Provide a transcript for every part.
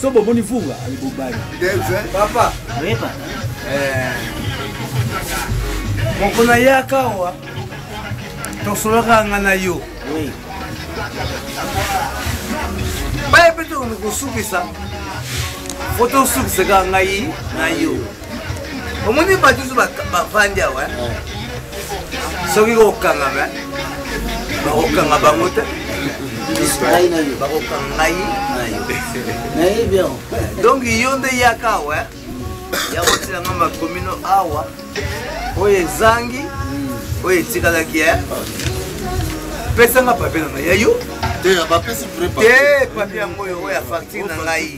so bomoni vunga ali bobali papa oui papa eh. moko nayaka awa tosolaka nga na yo baye mpe tokosukisa fo tosukisaka ngai na yo omoni bato oso bavandi awa soki kokangama bakokanga bango te bakokanga ngai nayo donc yo nde yaka awa ya kotilanga makomino awa oyo ezangi hmm. oyo etikalaki eh? pesanga papier na ngai ya yo te bapesi te papier yango oyo oyo ya facture na ngai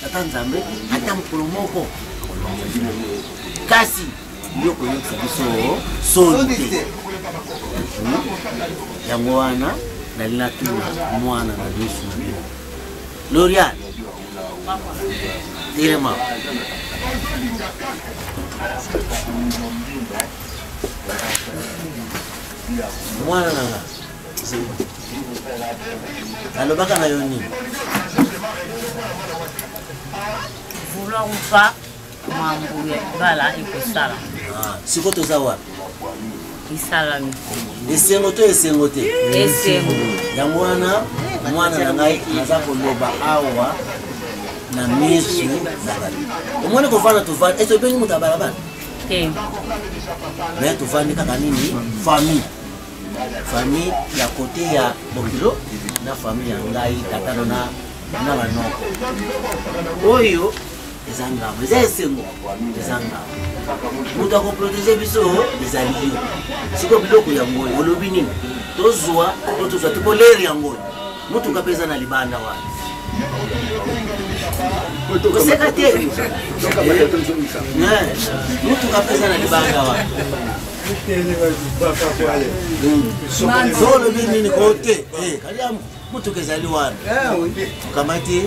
tata nzambe ata mokolo moko kasi yo koyokisa biso soni te hmm? yango wana nali natuna mwana na yesu na bino lorian telema mwana nanga alobaka na yo nini vouloir ou pas mambo ya libala ekosala ah, sikoyo toza wapi esalami esengo to esengo te esengo yango wana mwana na ngai naza koloba awa na misu na bato omoni kovanda tovanda ete obengi moto ya balabala te me tovandi kaka nini famille famille ya kote ya bokilo na famille ya ngai tatano na na banoko oyo eza ngambo eza esengo eza ngambo moto akoprotege biso ezali yo siko biloko yango oyo olobi nini tozwa to tozwa tokolere yango oyo motuka mpe eza na libanda wana koseka te motuka mpe eza na libanda wana zolobi nini kote eh, kaliamu motuka ezali wana eh, okamati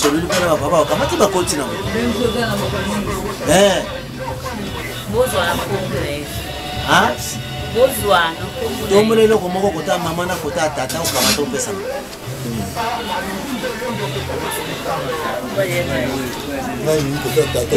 sololi mpona bapapa okamati bakoti na tombola eloko moko kota mama na kota tata okamata opesana ngai kota tata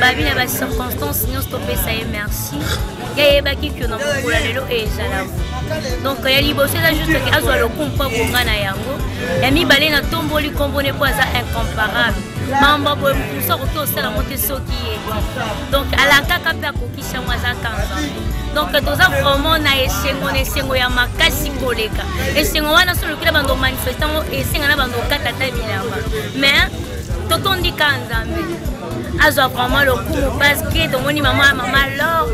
babi na bacirconstance nyonso topesa ye merci ye ayebaki kio na mokolo ya lelo ezala donc ya liboso eza juste ke azwa lokumu mpo abonga na yango ya mibale na tomboli nkombo ne mpo aza incomparable mambo boye moto mosusu akoki kosala yango te soki ye donc alakaka mpe akoki esengo aza tanzanie donc toza vraiment na esengo na esengo ya makasi koleka esengo wana so olukila bando manifeste yango esenga na bando okata ta bilamba mais totondi ka nzambe azwa vraiment lokumu parce que tomoni mama mama lor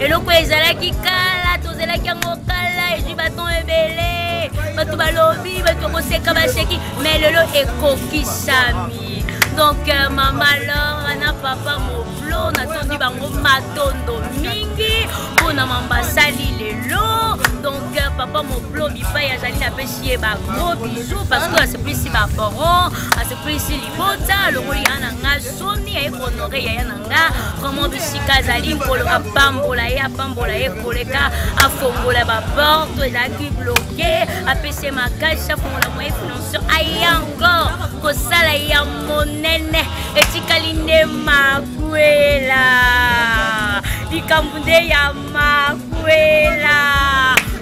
eloko ezalaki kala tozelaki yango kala ezwi baton ebele bato balobi bato koseka baseki mais lelo ekokisami donc euh, mama lor na papa mo Flo natondi bango matondo mingi mpo na mambasali lelo donc euh, papa moblo bipai azali napesi ye bagro bizu parce que asepelisi baparan asepelisi libota alongoli yaya na nga soni yaye honore yaya na nga vraiment bisika azali nkolo apambola ye apambola ye koleka afongola baporte ezalaki bloke apesi ye makasi afongola moye financier aye encore kosala ye monene etikali nde makwela likambo nde ya makwela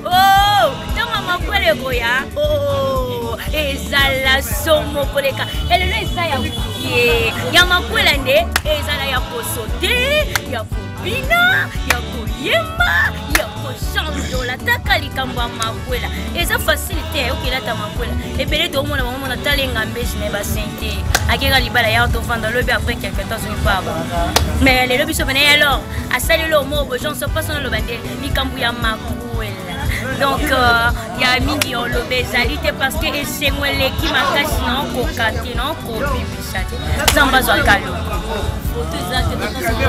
oh, ntango ya makwela ekoya oh, ezala somo koleka elelo eza ya ye ya makwela nde ezala ya poso te ya bina ya koyemba ya kochange olataka likambo ya makwela eza fasile te yayoki elata makwela ebele toomona bango mona tala engambesi na basente akeka libala ya tovanda lobi après quelque temps azongi pabo mais lelo biso bana ya lor asali lo mo bojonso mposo naloba nde likambo ya makwela donc euh, ya mingi oloba ezali te parce que esengo eleki makasi naokoka te naokobima nzambe azwa kalo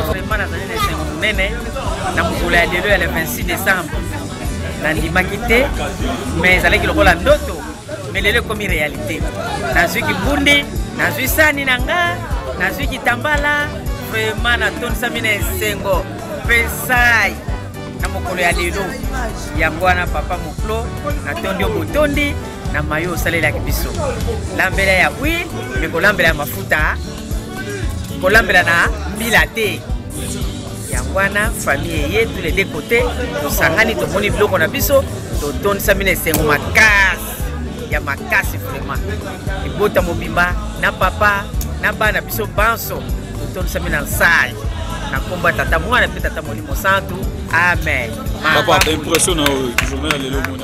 vraiment nazali na esengo monene na mokolo ya lelo ya le 26 décembre nandimaki te mais ezalaki lokola ndoto mais lelo ekomi réalité nazwi kibundi nazwi sani na nga nazwi kitambala vraiment natondisami na esengo pesai na mokolo ya lelo yango wana papa moklo natondi yo botondi na mayo osalelaki biso lambela ya huile me kolambela ya mafuta kolambela na mbila te yango wana famille eye tous les deux côté tosangani tomoni biloko na biso totondisami na esengo makasi ya makasi vraiment ebota mobimba na papa na bana biso banso totondisami na nsai na nkombo ya tata mwana mpe tata molimo santu amen papa impression na oyo journal ya lelo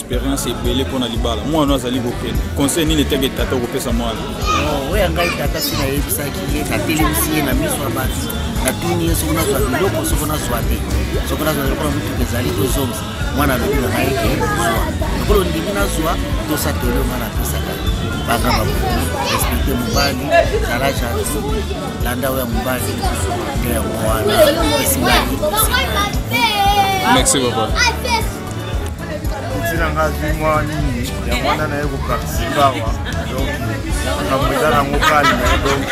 experience ebele mpo na libala mwana azali kokende conseil nini etenge tata okopesa mwana oh, oyo ngai tata si nayebisaki ye natelemisi ye na miso ya bato natuni ye soko nazwa biloko soko nazwa te soko nazwa lokola motuka ezali tozongisa mwana alobi na ngai ke zwa lokola ondimi nazwa tosatoli yo mwana apesaka baza barespekte mobali zala janti landa oyo ya mobali nde yango wana esimaki merci papa ntina nga azwi mwa nini yango wana naye koparticipe awa donc makambo eza nango kalme donc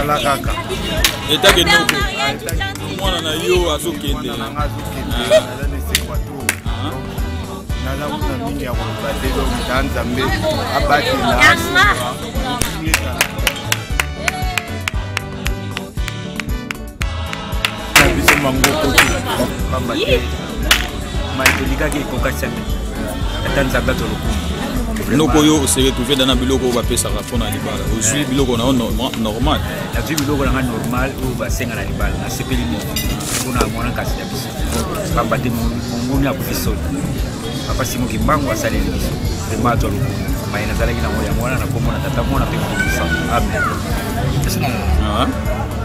ala kaka etake noko mwana na yo azokende nanga azokende ah. naza na esekwa to ah. naza kuna mingi ya koloba te donc ta nzambe abatela asoa biloko oyo oseretrouve dana biloko oyo bapesaka mpo na libala ozwi biloko na yo normal nazwi biloko nanga normal oyo basenga na libala nasepeli mo mpona mwana kasi ya biso pamba te mongoni akufi soni papa simo kimbangu asaleli biso vraimen atwa lokumu maye nazalaki nango yango wana nakomona tata mwana mpe mokokufa amen ah.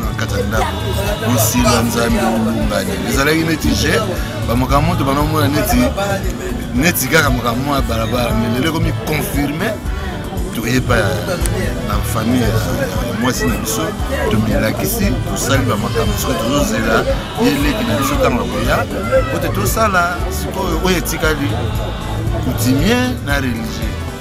na kati ya ndako bosila nzambe olungani ezalaki neti je bamakambo moto banamona neti neti kaka makambo mwa balabala me lelo ekomi confirme toyeba na famille ya mwasi na biso tomilakisi tosali bamakambo soki tozozela ye leki na biso ntango akoya ote tosala sikoyo oyo etikali coutumier na religieux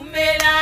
umela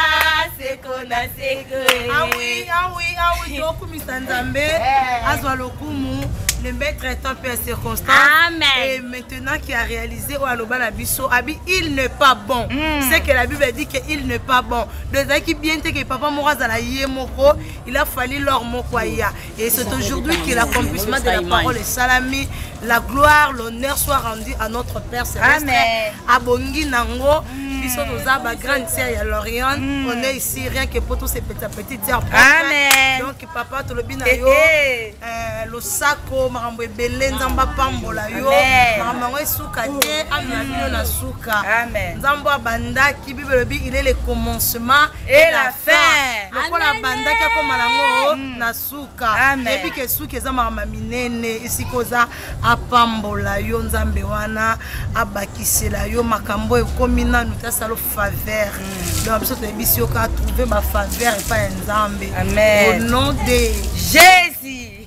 seko na seko awi awi awi tokumisa nzambe eh. azwa lokumu le maître est un peu circonstance Amen. et maintenant qui a réalisé oyo aloba na biso abi il n'est pas bon mm. c'est que la bible dit que il n'est pas bon donc ezalaki bien te ke papa moko azala ye moko il a fallu lor moko aya Et c'est aujourd'hui que l'accomplissement de la parole est salami. La gloire, l'honneur soit rendu à notre Père Céleste. Amen. À Bongi Nango, mm. biso toza ba grande sœur ya Lorient. Mm. On est ici rien que pour tous ces petits petites sœurs. Amen. Donc papa to lobi na eh, yo. Eh. Euh, le sako makambo ebele nzamba pambola yo. Makambo yango esuka te, amina bino na suka. Amen. Nzamba bandaki Bible lobi il est le commencement et la fin lokola abandaki akoma nango hmm. na suka eyebi ke suki eza makambo minene esika oza apambola yo nzambe wana abakisela yo makambo oyo ekomi nanu te asalo faveur hmm. donc biso toyebisi yo ka trouve bafaveur epai ya nzambe au nom de jésus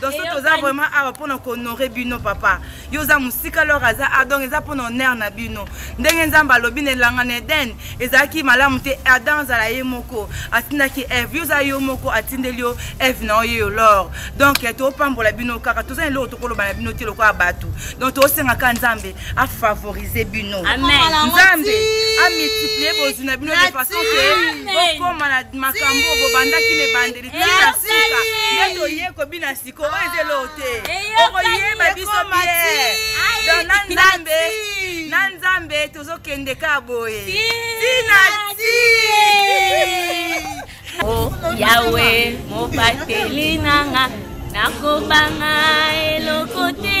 donc so toza vraiment awa ah, mpona kohonore bino papa yo oza mosika lor aza a ah, donc eza mpona honere na bino ndenge nzambe alobi na elanga na eden ezalaki malamu te adam azala ye moko atindaki eve yo oza yo moko atindeli yo eve na oyeyo lor donc topambola bino kaka toza na eloko tokoloba na bino te lokola bato donc tosengaka nzambe afavorise bino nzambe amultiplie bozwi na bino de façon ke bokoma na makambo bobandaki na ebandeli merci nde toye kobina siko oyo eza eloo te okoyeba biso bien don na nzambe na nzambe tozokende ka boye tina ti o oh, yawe mobateli nanga nakobanga eloko te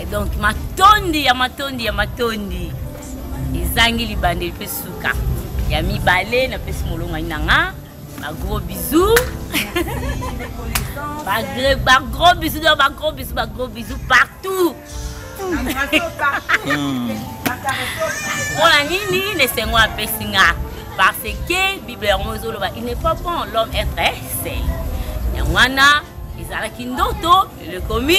Et donc matondi ya matondi ya matondi ezangi libandeli mpe suka ya mibale napesi molongani na nga bagros bisous bagros bisous do bagros bisous bagros bisous partout mpona nini nesengo apesi nga parce que bible yango ezoloba il n'est pas bon l'homme être seul yango wana ezalaki ndoto elekomi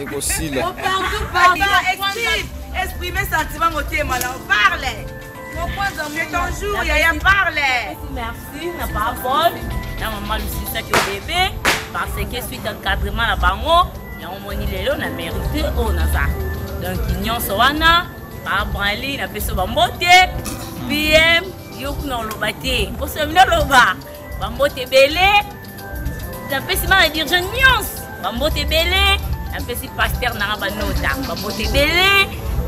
ekosila exprimer sentiment motema na parle c'est ton jour yaya parle merci na parole na mama lusisaki bebe parce que suite encadrement na bango yango omoni lelo na mérite oyo oh, naza donc nyonso wana babrali na peso bambote pm yo kuna oloba te mposo ya bino oloba bambote ebele napesi bana dirige nyonso bambote ebele napesi paster nanga banota bambote ebele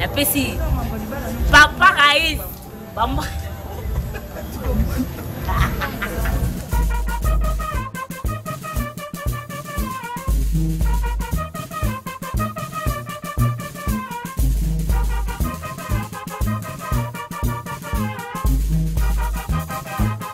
napesi papa rais bambo